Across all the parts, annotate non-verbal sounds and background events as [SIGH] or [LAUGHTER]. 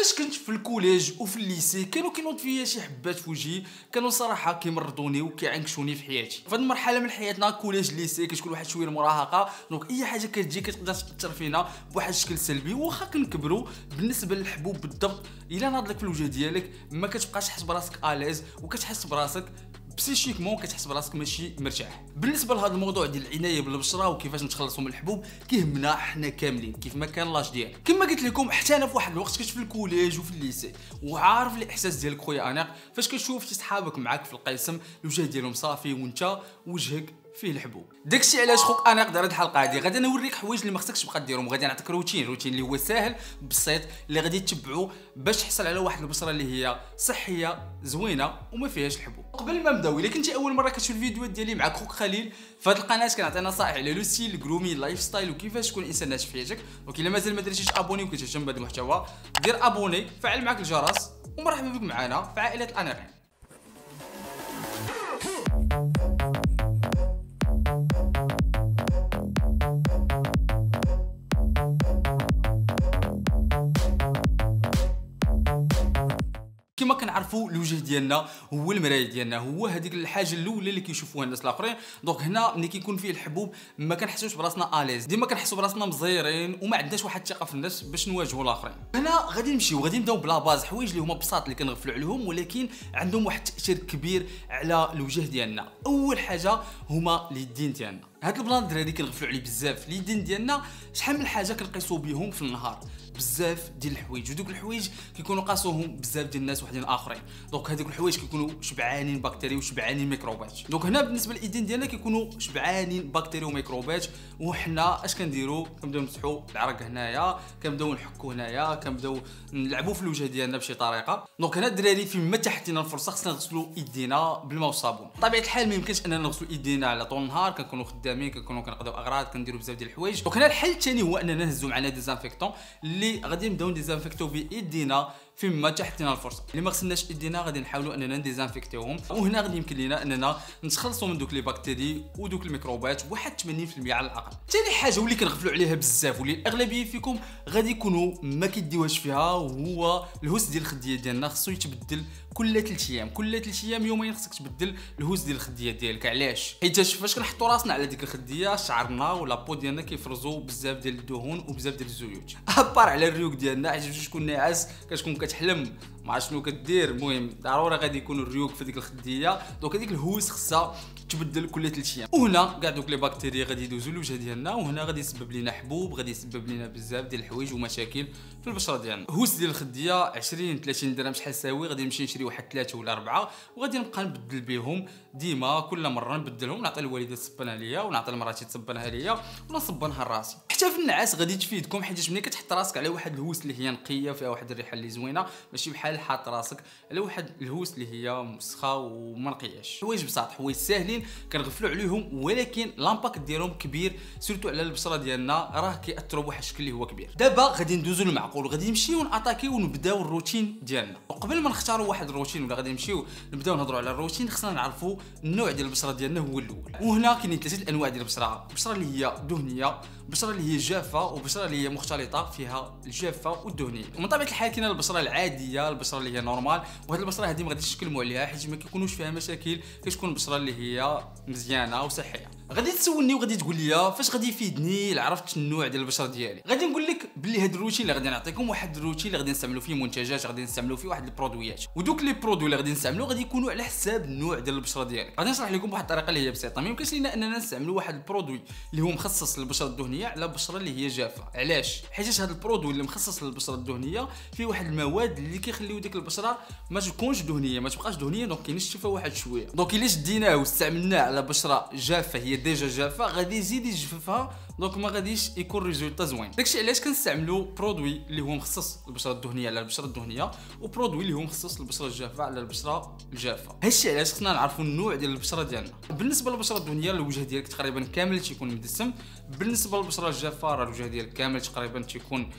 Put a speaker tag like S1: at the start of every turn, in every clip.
S1: فاش كنت في ال collège وفي ال lycée كانوا كينوض فيا شي حبات في وجهي كانوا صراحة كيمرضوني وكيعنكشوني في حياتي. هذه المرحلة من حياتنا collège ال lycée كتكون واحد شوية المراهقه donc أي حاجة كتجي كتقدر تأثر فينا بواحد الشكل سلبي. واخا كنكبروا بالنسبة للحبوب بالضبط إلا ناض لك في الوجه ديالك ما كتبقاش تحس براسك à l'aise وكتحس براسك psychiquement كتحس براسك ماشي مرتاح. بالنسبة لهذا الموضوع ديال العناية بالبشرة وكيفاش نتخلصوا من الحبوب كيهمنا حنا كاملين كيف ما كان l'âge ديالك. كما قلت لكم حتى أنا في واحد الوقت كنت في ال collège وفي ال lycée وعارف الإحساس ديالك خويا الأنيق. فاش كتشوف شي صحابك معاك في القسم الوجه ديالهم صافي وإنت وجهك فيه الحبوب. داكشي علاش خوك أنا نقدر هاد الحلقة هادي؟ غادي نوريك حوايج اللي ما خصكش تبقى ديرهم. غادي نعطيك روتين روتين اللي هو ساهل بسيط اللي غادي تتبعو باش تحصل على واحد البشره اللي هي صحية زوينة وما فيهاش الحبوب. قبل ما نبداو الا كنتي أول مرة كتشوف الفيديوهات ديالي معك خوك خليل فهاد القناة كنعطي نصائح على le style grooming lifestyle وكيفاش تكون إنسان ناجح في حياتك. donc إلا مازال ما درتيش abonner وكتهتم بهذا المحتوى دير abonner فعل معك الجرس ومرحبا بك معنا في عائلة الأنيقين كما كنعرفوا الوجه ديالنا هو المراية ديالنا هو هذيك الحاجة الأولى اللي كيشوفوها الناس الآخرين. donc هنا ملي كيكون فيه الحبوب ما كنحسوش براسنا à l'aise ديما كنحسوا براسنا مزيرين وما عندناش واحد الثقة في النفس باش نواجهوا الآخرين. هنا غادي نمشيو غادي نبداو ب la base. حوايج اللي هما بساط اللي كنغفلوا عليهم ولكن عندهم واحد التأثير كبير على الوجه ديالنا. أول حاجة هما اليدين ديالنا. هاد ال plan الدراري كنغفلوا عليه بزاف. اليدين ديالنا شحال من حاجة كنقيسوا بهم في النهار؟ بزاف ديال الحوايج. ودوك الحوايج كيكونوا قاسوهم بزاف ديال الناس وحدين آخرين. donc هذوك الحوايج كيكونوا شبعانين بكتيريا وشبعانين ميكروبات. donc هنا بالنسبة للإيدين ديالنا كيكونوا شبعانين بكتيريا وميكروبات. وحنا اش كنديروا كنبداو نمسحوا العرق هنايا كنبداو نحكوا هنايا كنبداو نلعبوا في الوجه ديالنا بشي طريقة. donc هنا الدراري فيما تحتينا الفرصة خصنا نغسلوا إيدينا بالماء والصابون. بطبيعه الحال ما يمكنش أننا نغسلوا إيدينا على طول النهار كنكونوا كنكونوا كنقضيو أغراض كنديروا بزاف ديال الحوايج. donc هنا الحل الثاني هو أننا نهزوا معنا désinfectant اللي غادي نبداو ن désinfecter و بإيدينا فيما تحتنا الفرصة. اللي ما غسلناش إيدينا غادي نحاولوا أننا ن désinfecter يوهم وهنا غادي يمكن لنا أننا نتخلصوا من دوك les bactéries ودوك الميكروبات بواحد 80% على الأقل. ثاني حاجة واللي كنغفلوا عليها بزاف واللي الأغلبية فيكم غادي يكونوا ما كيديوهاش فيها هو ال housse ديال الخدية ديالنا. خصو يتبدل كل 3 أيام. كل 3 أيام يومين خصك تبدل ال housse ديال الخدية ديالك. علاش؟ حيت فاش كنحطوا راسنا على ديك الخدية شعرنا و la peau ديالنا كيفرزوا بزاف ديال الدهون وبزاف ديال الزيوت. [LAUGHS] à part على الريوق ديالنا حيت ناعس كتكون كتحلم عرفت شنو كدير. المهم ضروري غادي يكونوا الريوق في ديك الخدية. donc هذيك ال housse خصها تبدل كل 3 أيام وهنا كاع دوك لي بكتيريا غادي يدوزوا للوجه ديالنا وهنا غادي يسبب لنا حبوب غادي يسبب لنا بزاف ديال الحوايج ومشاكل في البشرة ديالنا. housse ديال الخدية 20 30 درهم شحال ساوي؟ غادي نمشي نشري واحد ثلاثة ولا اربعه وغادي نبقى نبدل بهم ديما كل مرة نبدلهم نعطي الوالدة تصبنها ليا ونعطي لمراتي تصبنها ليا ونصبنها لراسي. حتى في النعاس غادي تفيدكم حيت ملي كتحط راسك على واحد ال housse اللي هي نقية فيها واحد الريحة اللي زوينة ماشي بحال حاط راسك على واحد ال housse اللي هي مسخة وما نقياش حوايج بساط حوايج ساهلين كنغفلوا عليهم ولكن l'impact ديالهم كبير surtout على البشره ديالنا راه كياثروا بواحد الشكل اللي هو كبير. دابا غادي ندوزو للمعقول غادي نمشيو ن attaquer يو ونبداو الروتين ديالنا. وقبل ما نختاروا واحد الروتين ولا غادي نمشيو نبداو نهضروا على الروتين خصنا نعرفوا النوع ديال البشره ديالنا هو الأول. وهنا كاينين ثلاثة الأنواع ديال البشره البشره اللي هي دهنية البشره اللي هي جافة وبشرة اللي هي مختلطة فيها الجافة والدهنية. ومن طبيعة الحال كاينة البشرة العادية البشرة اللي هي normale وهذه البشرة هذه ما غاديش تكلموا عليها حيت ما كيكونوش فيها مشاكل كتكون البشره اللي هي مزيانة وصحية. غادي تسولني وغادي تقول لي فاش غادي يفيدني عرفت النوع ديال البشرة ديالي. غادي نقول لك باللي هذا الروتين اللي غادي نعطيكم واحد الروتين اللي غادي نستعملوا فيه منتجات غادي نستعملوا فيه واحد ال produits يات. ودوك les produits اللي غادي نستعملوا غادي يكونوا على حساب النوع ديال البشرة ديالك. غادي نشرح لكم بواحد الطريقة اللي هي بسيطة. ما يمكنش لينا أننا نستعملوا واحد ال produit اللي هو مخصص للبشرة الدهنية على البشرة اللي هي جافة. علاش؟ حيت هذا ال produit اللي مخصص للبشرة الدهنية فيه واحد المواد اللي كيخليو ديك البشرة ما تكونش دهنية ما تبقاش دهنية donc كينشفها واحد شوية. donc إلا شديناه واستعملناه على بشرة جافة هي déjà جافة غادي يزيد يجففها donc ما غاديش يكون résultat زوين. داكشي علاش كنستعملوا produit اللي هو مخصص للبشرة الدهنية على البشرة الدهنية و produit اللي هو مخصص للبشرة الجافة على البشرة الجافة. هادشي علاش خصنا نعرفوا النوع ديال البشرة ديالنا. بالنسبة للبشرة الدهنية الوجه ديالك تقريبا كامل تيكون مدسم. بالنسبة للبشرة الجافة راه الوجه ديالك كامل تقريبا تيكون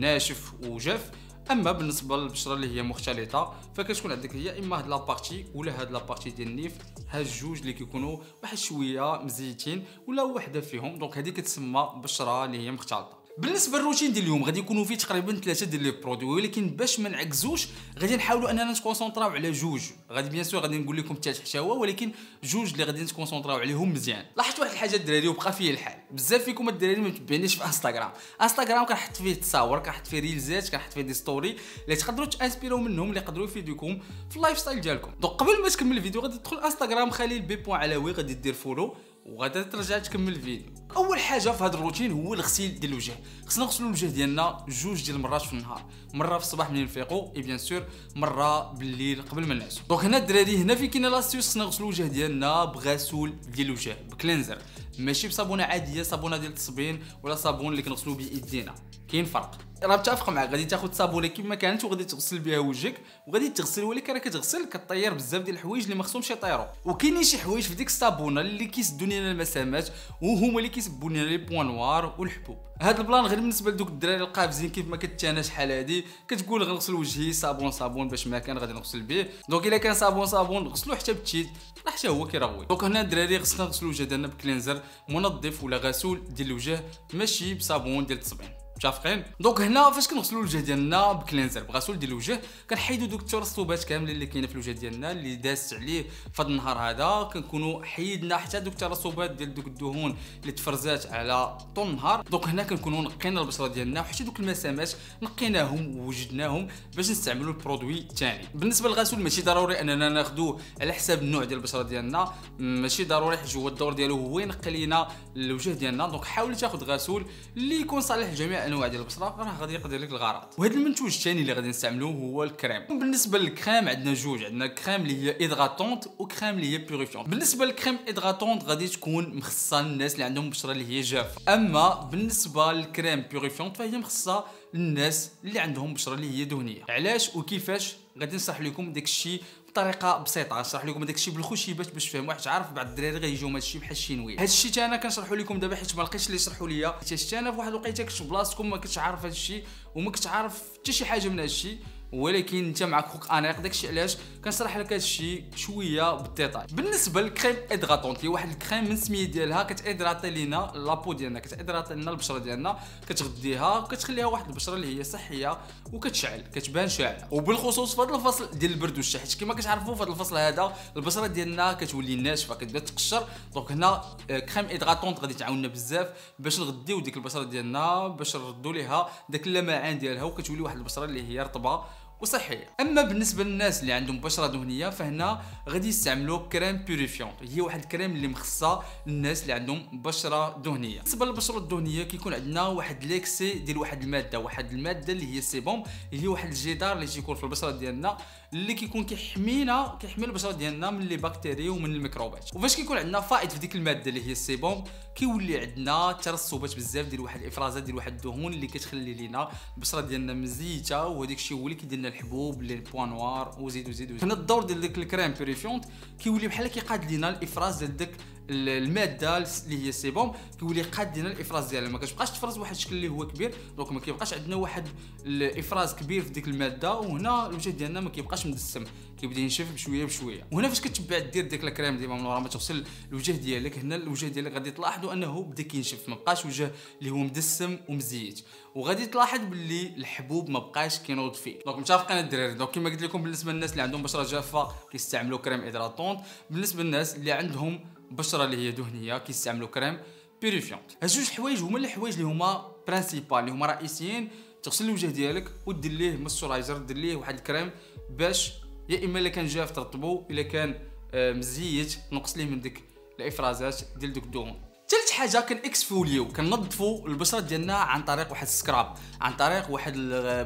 S1: ناشف وجاف. أما بالنسبة للبشرة اللي هي مختلطة فكتكون عندك هي إما هاد la partie ولا هاد la partie ديال النيف هاد الجوج اللي كيكونوا واحد شوية مزيتين ولا وحدة فيهم. donc هذه كتسمى بشرة اللي هي مختلطة. بالنسبة للروتين ديال اليوم غادي يكونوا فيه تقريبا ثلاثة ديال les produits ولكن باش ما نعكزوش غادي نحاولوا أننا نت concentrer او على جوج. غادي bien sûr غادي نقول لكم حتى حتى هو ولكن جوج اللي غادي نت concentrer او عليهم مزيان. لاحظت واحد الحاجة الدراري وبقى فيه الحال. بزاف فيكم الدراري ما متبعنيش في انستغرام انستغرام كنحط فيه تصاور كنحط فيه reels ات كنحط فيه des stories اللي تقدروا ت inspirer و منهم اللي يقدروا يفيدوكم في ال lifestyle ديالكم. donc قبل ما تكمل الفيديو غادي تدخل انستغرام خليل b point علاوي غادي دير follow وغادا ترجع تكمل الفيديو. أول حاجة في هذا الروتين هو الغسيل ديال الوجه. خصنا نغسلوا الوجه ديالنا جوج ديال المرات في النهار. مرة في الصباح ملي نفيقوا et bien sûr مرة بالليل قبل ما نعسوا donc هنا الدراري هنا في كاينة l'astuce خصنا نغسلوا الوجه ديالنا بغسول ديال الوجه. ب cleanser ماشي بصابونة عادية صابونة ديال التصبين ولا صابون اللي كنغسلوا به يدينا. كاين فرق. راه متفق معك غادي تاخذ صابونة كما كانت وغادي تغسل بها وجهك وغادي تغسل ولكن راه كتغسل كطير بزاف ديال الحوايج اللي ما خصهمش يطيروا وكاينين شي حوايج في ديك الصابونة اللي كيسدوا لنا المسامات وهما اللي كيسببوا لنا les points noirs والحبوب. هاد ال plan غير بالنسبة لدوك الدراري القافزين كيف ما كنت شحال هادي كتقول غنغسل وجهي صابون صابون باش ما كان غادي نغسل به donc إلا كان صابون صابون غسلو حتى ب Tide راه حتى هو كيروي donc هنا الدراري خصنا نغسلو الوجه ديالنا ب cleanser منظف ولا غسول ديال الوجه ماشي بصابون ديال التصبين متفقين؟ donc هنا فاش كنغسلوا الوجه ديالنا ب cleanser بغسول ديال الوجه كنحيدوا دوك الترسبات كاملين اللي كاينة في الوجه ديالنا اللي داس عليه في هذا النهار هذا. كنكونوا حيدنا حتى دوك الترسبات ديال دوك الدهون اللي تفرزات على طول النهار. donc هنا كنكونوا نقينا البشره ديالنا وحتى دوك المسامات نقيناهم ووجدناهم باش نستعملوا ال produit الثاني بالنسبة للغسول ماشي ضروري أننا ناخذوه على حساب النوع ديال البشره ديالنا ماشي ضروري حيت هو الدور ديالو هو ينقي لينا الوجه ديالنا. donc حاول تاخذ غسول اللي يكون صالح لجميع انواع ديال البشرة راه غادي يقضي لك الغرض. وهذا المنتوج الثاني اللي غادي نستعملوه هو الكريم. بالنسبة للكريم عندنا جوج عندنا كريم اللي هي hydratante وكريم اللي هي purifiante بالنسبة للكريم hydratante غادي تكون مخصصة للناس اللي عندهم بشره اللي هي جافه أما بالنسبة للكريم purifiante فهي مخصصة للناس اللي عندهم بشره اللي هي دهنية. علاش وكيفاش؟ غادي نشرح لكم داك الشيء بطريقة بسيطة. نشرح لكم داك الشيء بالخشيبات باش تفهموا حيت عارف بعض الدراري غيجيو هذا الشيء بحال الشينوي هذا الشيء أنا كنشرحوا لكم دابا حيت ما لقيتش اللي يشرحوا ليا. حيت أنا في واحد الوقيتة كنت في بلاصتكم ما كنتش عارف هذا الشيء وما كنتش عارف حتى شي حاجة من هذا الشيء ولكن انت معك خوك انيق داكشي علاش؟ كنشرح لك هادشي شوية بال détail. بالنسبة للكريم hydratante هي واحد الكريم من السميه ديالها كت hydrater لينا la peau ديالنا كت hydrater لنا البشرة ديالنا كتغديها وكتخليها واحد البشرة اللي هي صحية وكتشعل كتبان شاعله وبالخصوص في هذا الفصل ديال البرد والشتا حيت كما كتعرفوا في هذا الفصل هذا البشرة ديالنا كتولي ناشفة كتبدا تقشر. donc هنا آه، كريم hydratante غادي تعاوننا بزاف باش نغديو ديك البشرة ديالنا باش نردوا ليها داك اللمعان ديالها وكتولي واحد البشرة اللي هي رطبة. وصحيه أما بالنسبة للناس اللي عندهم بشرة دهنية فهنا غادي يستعملوا كريم purifiante هي واحد الكريم اللي مخصصة للناس اللي عندهم بشرة دهنية. بالنسبة للبشرة الدهنية كيكون عندنا واحد l'excès ديال واحد المادة. واحد المادة اللي هي ال sébum هي واحد الجدار اللي تيكون في البشرة ديالنا اللي كيكون كيحمينا كيحمي البشرة ديالنا من les bactéries ومن الميكروبات. وفاش كيكون عندنا فائض في ديك المادة اللي هي ال sébum كيولي عندنا ترسبات بزاف ديال واحد الإفرازات ديال واحد الدهون اللي كتخلي لينا البشره ديالنا مزيتة وهذاك الشيء هو اللي كيدير الحبوب les points noirs وزيد وزيد وزيد هنا الدور ديال ديك الكريم purifiante كيولي بحال كيقاد لينا الإفراز ديال داك المادة اللي هي ال sébum كيولي قاد لنا الإفراز ديالها. ما كتبقاش تفرز واحد الشكل اللي هو كبير donc ما كيبقاش عندنا واحد الإفراز كبير في ديك المادة. وهنا الوجه ديالنا ما كيبقاش مدسم كيبدأ ينشف بشوية بشوية. وهنا فاش كتبع دير ديك الكريم ديما من ورا ما تغسل الوجه ديالك هنا الوجه ديالك غادي تلاحظوا أنه بدا كينشف. ما بقاش وجه اللي هو مدسم ومزيت. وغادي تلاحظ باللي الحبوب ما بقاش كينوض فيه. donc متفقين الدراري. donc كما قلت لكم بالنسبة للناس اللي عندهم بشرة جافة كيستعملوا كريم hydratante بالنسبة للناس اللي عندهم بشره اللي هي دهنية كيستعملوا كريم purifiante هاد جوج حوايج هما الحوايج اللي هما principales اللي هما رئيسيين. تغسل الوجه ديالك ودير ليه moisturizer دير ليه واحد الكريم باش يا إما إلا كان جاف ترطبو إلا كان آه، مزيت نقص ليه من ديك الإفرازات ديال دوك الدهون. ثالث حاجة كن exfolier و كننظفوا البشره ديالنا عن طريق واحد ال scrub. عن طريق واحد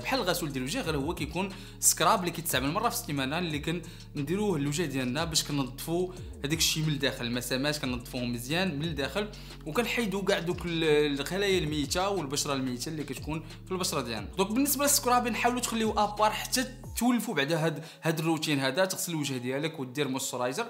S1: بحال الغسول ديال الوجه غير هو كيكون scrub اللي كيتستعمل مرة في السيمانه اللي كنديروه للوجه ديالنا باش كنظفوا هذاك الشيء من الداخل. المسامات كنظفوهم مزيان من الداخل وكنحيدوا كاع دوك الخلايا الميتة والبشرة الميتة اللي كتكون في البشره ديالنا. donc بالنسبة لل scrub نحاولوا تخليو à part حتى تولفوا بعدا هاد هاد الروتين هذا تغسل الوجه ديالك ودير moisturizer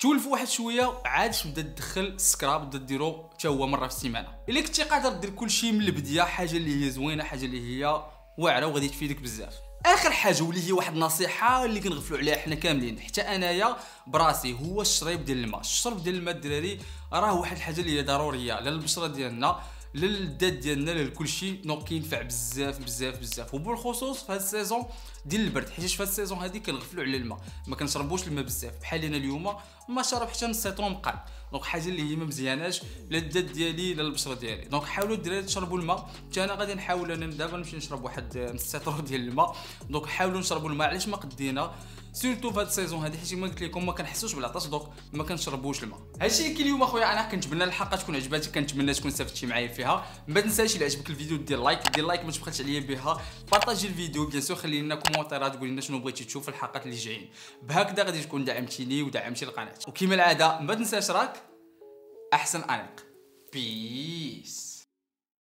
S1: تولفوا واحد شوية عاد تبدا تدخل السكراب تبدا ديرو حتى هو مرة في السيمانة. إلا كنتي قادر دير كلشي من البداية حاجة اللي هي زوينة حاجة اللي هي واعرة وغادي تفيدك بزاف. آخر حاجة واللي هي واحد النصيحة اللي كنغفلوا عليها حنا كاملين حتى أنايا براسي هو الشريب ديال الماء. الشرب ديال الماء الدراري راه واحد الحاجة اللي هي ضرورية على البشره ديالنا للدات ديالنا لكل شيء donc كينفع بزاف بزاف بزاف. وبالخصوص في هاد ال saison ديال البرد حيت في ال saison هادي كنغفلوا على الماء. ما كنشربوش الماء بزاف. بحال أنا اليوم ما شرب حتى نص ليترو مقاد. donc حاجة اللي هي ما مزياناش لا ديالي لا البشرة ديالي. donc حاولوا الدراري تشربوا الماء. حتى أنا غادي نحاول أنا دابا نمشي نشرب واحد نص ليترو ديال الماء. donc حاولوا نشربوا الماء. علاش ما قدينا؟ surtout في هاد ال saison هادي حيت ما قلت لكم ما كنحسوش بالعطش donc ما كنشربوش الماء. هادشي كاين اليوم أخويا أنا كنتمنى الحلقة تكون عجباتك. كنتمنى تكون استفدتي معايا فيها. ما تنساش إلا عجبك الفيديو دير like. دير like ما تبخلش عليا بها. partager الفيديو bien sûr خلي لنا commentaire ات قول لنا شنو بغيتي تشوف في الحلقات اللي جايين. بهكذا غادي تكون دعمتيني ودعمتي القناة. وكما العادة ما تنساش راك أحسن أنيق. peace